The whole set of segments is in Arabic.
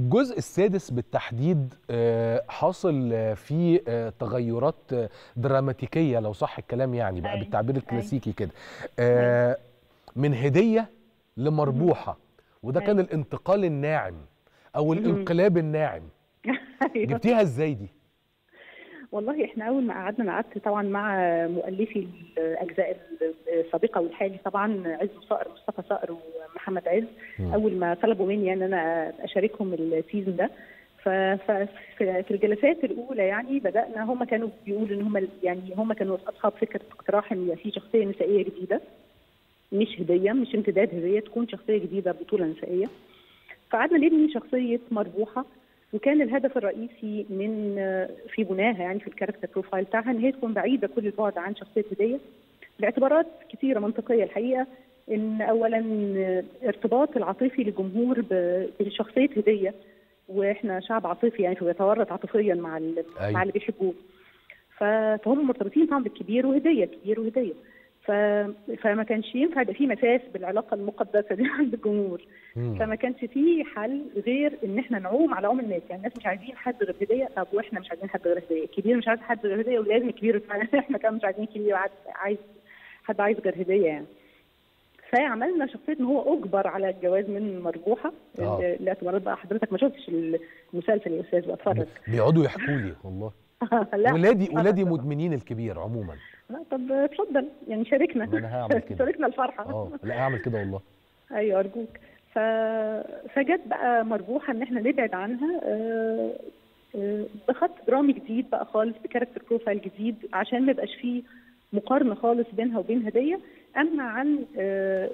الجزء السادس بالتحديد آه، حاصل آه، فيه آه، تغيرات دراماتيكية لو صح الكلام يعني بقى أيوة، بالتعبير أيوة. الكلاسيكي كده آه، من هدية لمربوحة وده كان أيوة. الانتقال الناعم أو مهم. الانقلاب الناعم أيوة. جبتيها إزاي دي؟ والله إحنا أول ما قعدنا قعدت طبعا مع مؤلفي الأجزاء السابقة والحالي طبعا عز صقر مصطفى صقر ومحمد عز. مم. أول ما طلبوا مني ان أنا أشاركهم ال season ده. ف- ف- في في الجلسات الأولى يعني بدأنا هم كانوا بيقولوا إن هم يعني هم كانوا أصحاب فكرة اقتراح إن في شخصية نسائية جديدة. مش هدية مش امتداد هدية تكون شخصية جديدة بطولة نسائية. فقعدنا نبني شخصية مربوحة. وكان الهدف الرئيسي من في بناها يعني في ال character profile بتاعها إن هي تكون بعيدة كل البعد عن شخصية هدية. لاعتبارات كثيره منطقية الحقيقة إن اولا ارتباط العاطفي للجمهور بشخصية هدية. وإحنا شعب عاطفي يعني فبيتورط عاطفيا مع أيوة. مع اللي بيحبوه. فهم مرتبطين طبعا بالكبير وهدية كبير وهدية. ف... فما كانش ينفع يبقى في مساس بالعلاقة المقدسة دي عند الجمهور. مم. فما كانش فيه حل غير إن إحنا نعوم على عوم الناس. يعني الناس مش عايزين حد غير هدية. طب وإحنا مش عايزين حد غير هدية. الكبير مش عايز حد غير هدية ولازم الكبير. إحنا كمان مش عايزين كبير. عايز حد عايز غير هدية يعني. فعملنا شخصية إن هو أجبر على الجواز من مربوحة. آه. الاعتبارات بقى حضرتك ما شفتش المسلسل يا أستاذ بقى اتفرج بيقعدوا يحكوا لي والله. لا. ولادي ولادي. مدمنين الكبير عموما. لا طب اتفضل يعني شاركنا. ما أنا هعمل كده. شاركنا الفرحة. أه لا اعمل كده والله. أيوه أرجوك. ف... فجت بقى مربوحة إن إحنا نبعد عنها آه، آه، بخط درامي جديد بقى خالص ب character profile جديد عشان ما يبقاش فيه مقارنة خالص بينها وبين هدية. أما عن آه،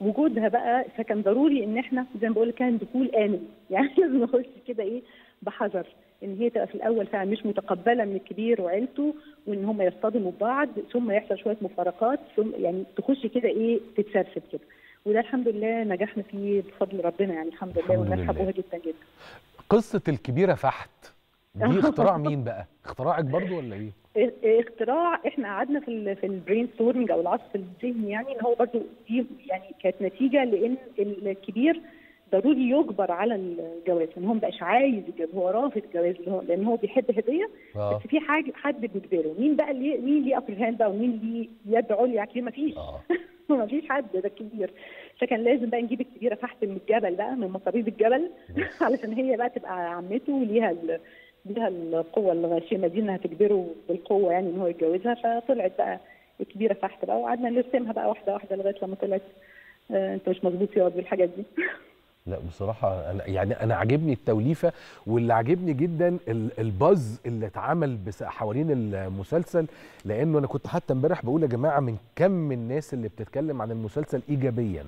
وجودها بقى فكان ضروري إن إحنا زي ما بقول كان دخول آمن يعني لازم نخش كده إيه بحذر إن هي تبقى في الأول فعلا مش متقبلة من الكبير وعيلته وإن هم يصطدموا ببعض ثم يحصل شوية مفارقات ثم يعني تخش كده إيه تتسرسب كده وده الحمد لله نجحنا فيه بفضل ربنا يعني الحمد لله والناس. حبوها جدا جدا قصة الكبيرة فحت دي اختراع مين بقى؟ اختراعك برضو ولا إيه؟ اختراع إحنا قعدنا في في ال brainstorming أو العصف الذهني يعني ان هو برضو دي يعني كانت نتيجة لأن الكبير ضروري يجبر على الجواز إن هو ما بقاش عايز يتجوز هو رافض الجواز لأن هو بيحب هدية آه. بس في حاجة حد بيجبره. مين بقى اللي مين ليه upper hand بقى ومين ليه يد عليا عليه ما فيش آه. ما فيش حد ده الكبير فكان لازم بقى نجيب الكبيرة تحت من الجبل بقى من مطاريد الجبل. علشان هي بقى تبقى عمته وليها ليها القوة الغاشمه دي انها تجبره بالقوة يعني إن هو يتجوزها فطلعت بقى الكبيره تحت بقى وقعدنا نرسمها بقى واحدة واحدة لغاية لما طلعت آه أنت مش مظبوط يا بالحاجات دي. لا بصراحة أنا يعني أنا عاجبني التوليفة واللي عاجبني جدا ال- الباز اللي اتعمل حوالين المسلسل لأنه أنا كنت حتى امبارح بقول يا جماعة من كم الناس اللي بتتكلم عن المسلسل إيجابيا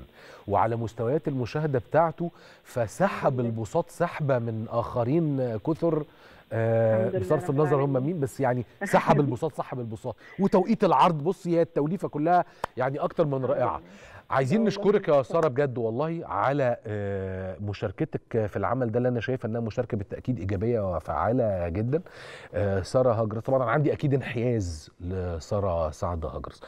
وعلى مستويات المشاهدة بتاعته فسحب البساط سحبة من آخرين كثر آه بصرف النظر هم. مين بس يعني سحب البساط سحب البساط. وتوقيت العرض بصي هي التوليفة كلها يعني أكتر من رائعة. عايزين نشكرك يا. سارة بجد والله على آه، مشاركتك في العمل ده اللي أنا شايفه إنها مشاركة بالتأكيد إيجابية وفعالة جدا آه، سارة هجرس طبعا أنا عندي أكيد انحياز لسارة سعد هجرس